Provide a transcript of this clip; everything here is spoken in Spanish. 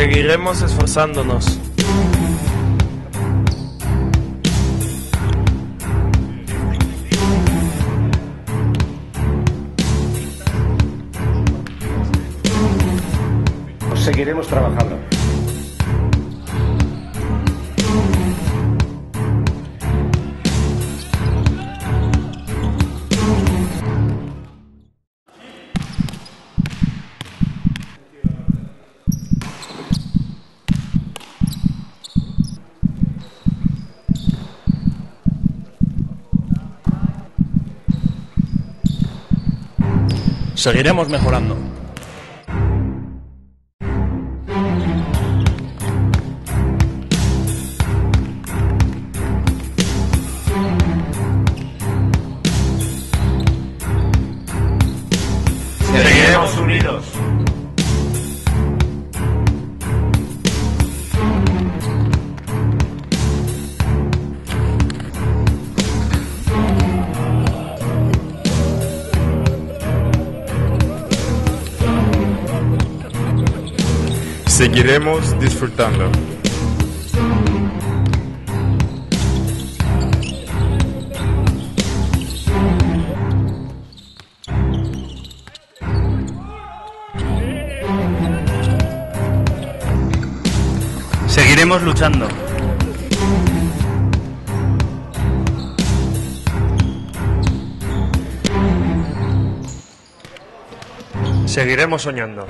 Seguiremos esforzándonos. Seguiremos trabajando. Seguiremos mejorando. Seguiremos disfrutando. Seguiremos luchando. Seguiremos soñando.